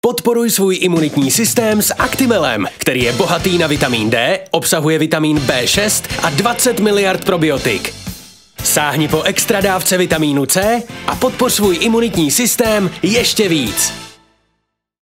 Podporuj svůj imunitní systém s Actimelem, který je bohatý na vitamin D, obsahuje vitamin B6 a 20 miliard probiotik. Sáhni po extra dávce vitamínu C a podpoř svůj imunitní systém ještě víc.